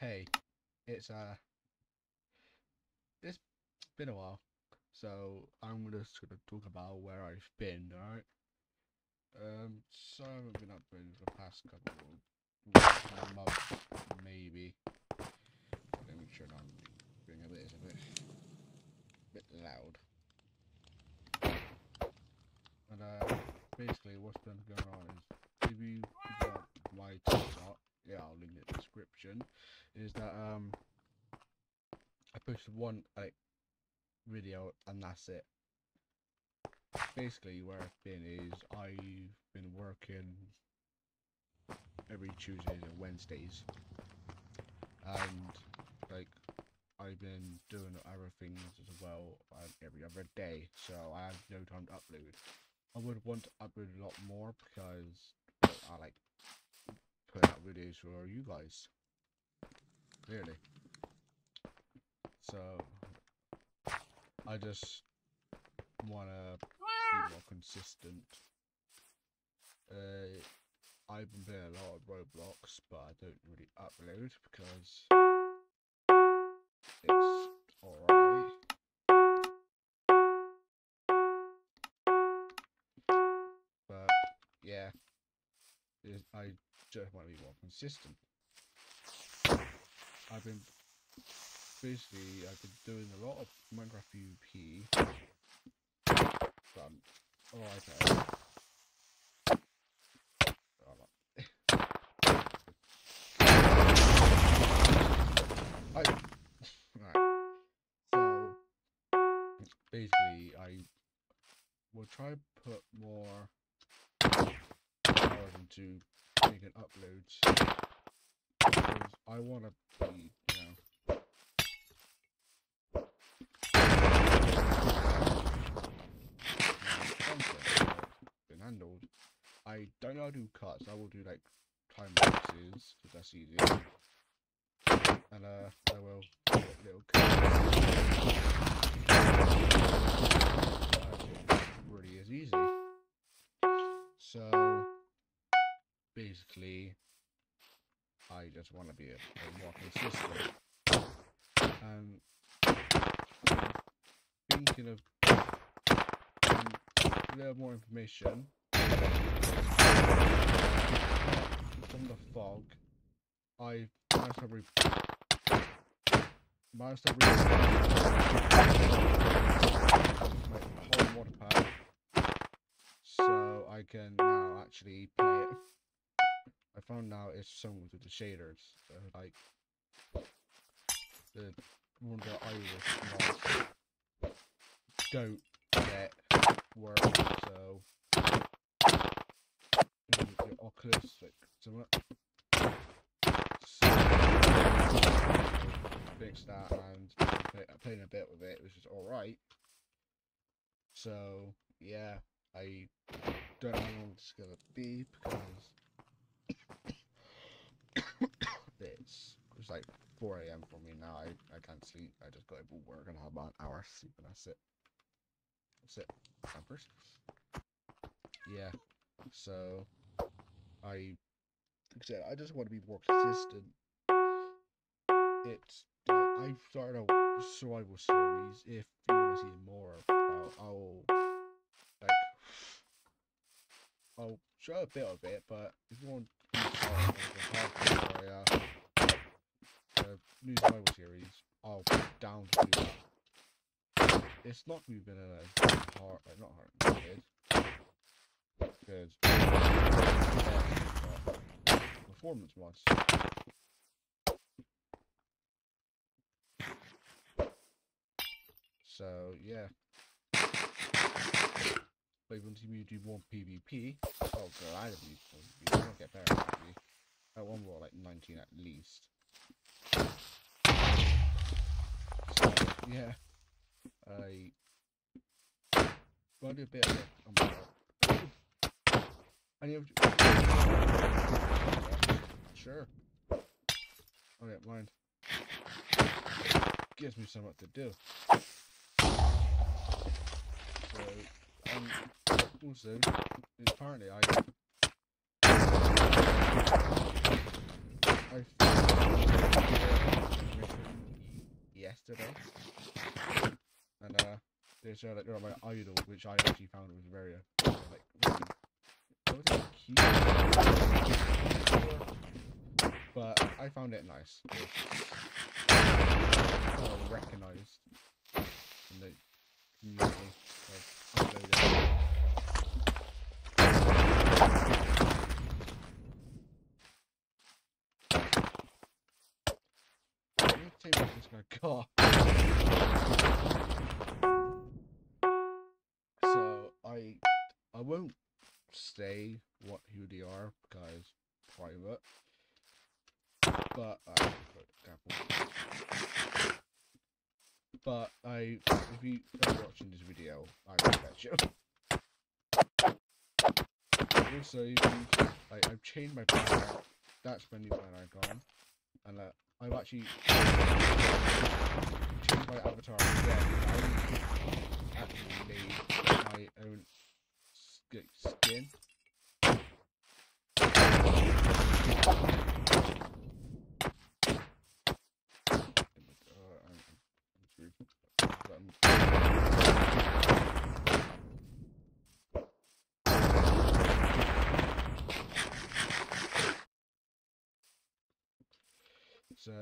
hey, it's uh, it's been a while, so I'm just gonna talk about where I've been. All right. Um, so I haven't been uploading for the past couple of months, maybe. Let me turn on the thing a bit. A bit, bit loud. And uh, basically, what's been going on is if you got my TikTok, yeah, I'll link it in description. Is that um, I posted one like video and that's it. Basically, where I've been is I've been working every Tuesdays and Wednesdays, and like I've been doing other things as well uh, every other day, so I have no time to upload. I would want to upload a lot more because I like put out videos for you guys. Really. So I just wanna be more consistent. Uh, I've been playing a lot of Roblox, but I don't really upload because it's alright. But yeah, I just want to be more consistent. I've been basically I've been doing a lot of Minecraft UP alright. Oh, I oh, right. So basically, I will try to put more hours into making uploads I want to be, you know. Been handled. I don't know how to do cuts. I will do like time lapses because that's easy and uh, I will do a little cut. really is easy. So basically, I just want to be a, a more consistent. And thinking of um, a little more information from the fog. I managed to re my whole water pack, so I can now actually play it. I found out it's songs with the shaders, so like the one that I was don't get work, so your Oculus like something fixed that and play, playing a bit with it, which is alright. So, yeah, I don't know how long to be because it's, it's like 4 a.m. for me now. I, I can't sleep. I just got to work and have about an hour sleep and that's it. That's it. Campers. Yeah. So, I, like I said, I just want to be more consistent it's I've started a survival series. If you want to see more, I'll, I'll like I'll show a bit of it. But if you want the area, the new uh, survival series, I'll down to do that. It's not really been a hard, like not hard, because performance wise. So yeah. But even if you do more PvP, oh god, I don't PvP. I don't get better PvP. That one more like 19 at least. So yeah, I to a bit of it. Oh my god. I need to. Sure. Oh, okay, mind. Gives me something to do. So, and also apparently I I yesterday. And uh they showed like my idol which I actually found was very uh, like really, cute. But I found it nice. Kind of recognized in the community. Guy got? So I I won't say what who they are because private. But uh. But I if you are watching this video, I respect you. Also, like, I've changed my plan. That's my new icon, and uh, I've actually changed my avatar again. I actually made my own skin. Uh, I'm, I'm screwed. Um, So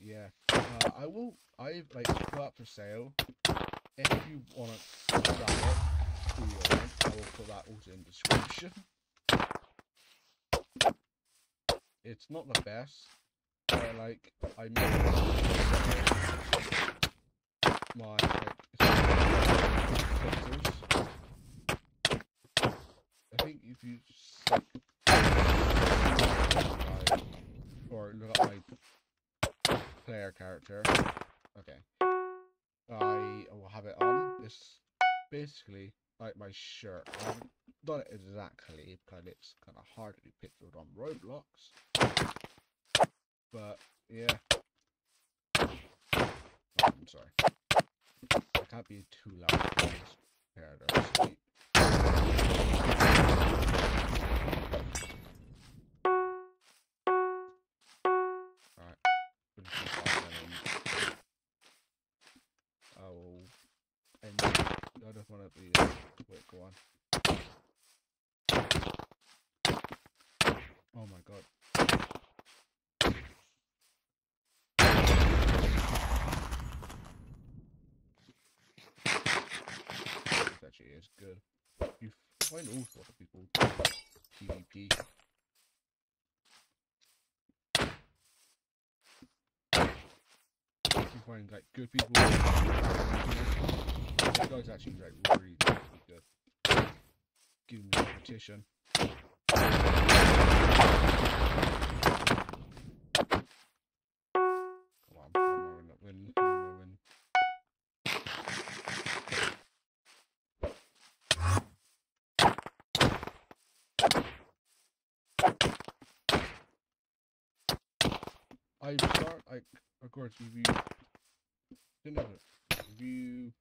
yeah, uh, I will. I like put up for sale. If you want to grab it, who you want, I will put that also in description. It's not the best, but like I made my like it's pictures. I think if you or look at my player character, okay, I will have it on. This basically like my shirt. I haven't done it exactly because it's kind of hard to do pictures on Roblox. But yeah, I'm sorry. I can't be too loud. I just want to be a quick one. Uh, oh my god. This actually is good. You find all sorts of people PvP. You find like good people. This guy's actually like really, really good. Give me competition. I start like of course if you didn't know it. You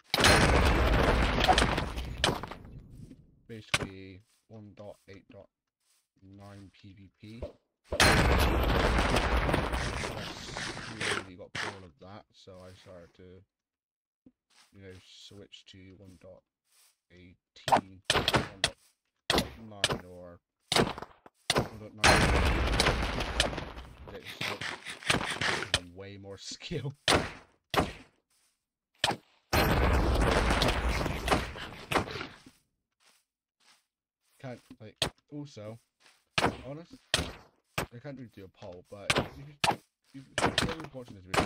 basically 1.8.9 PvP. I really got bored of that, so I started to you know switch to 1.18, 1.9 or 1.9. It's like way more skill. Can't like also honest. I can't really do a poll, but if you if you if you're watching this video,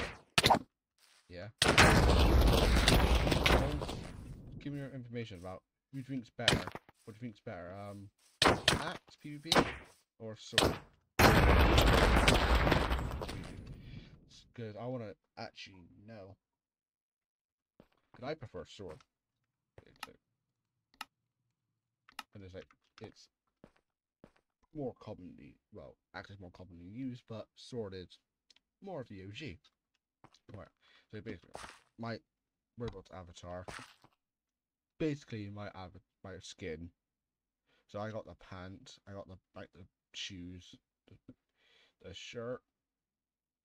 yeah, give me your information about who think's better. What do you think's better, um, axe PvP or sword? Because I want to actually know. Because I prefer sword. And it's like it's more commonly well, actually more commonly used, but sword is more of the OG. Right. So basically, my Roblox avatar, basically my av my skin. So I got the pants, I got the like the shoes, the, the shirt,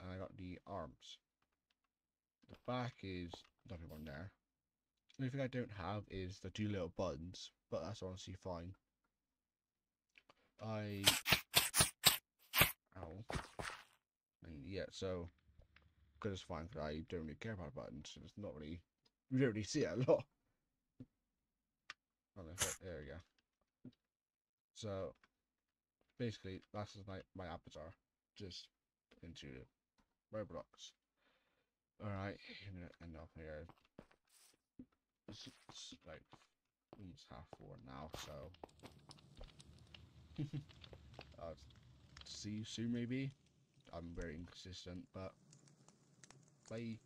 and I got the arms. The back is nothing on there. The only thing I don't have is the two little buttons, but that's honestly fine. I ow, and yeah, so good is fine because I don't really care about buttons. So it's not really you don't really see it a lot. Oh, no, there we go. So basically, that's just my my avatar, just into Roblox. All right, I'm gonna end up here. It's, it's like almost half four now, so uh, see you soon maybe. I'm very inconsistent, but bye.